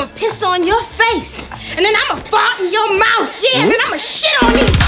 I'ma piss on your face. And then I'm gonna fart in your mouth. Yeah, and then I'm gonna shit on you.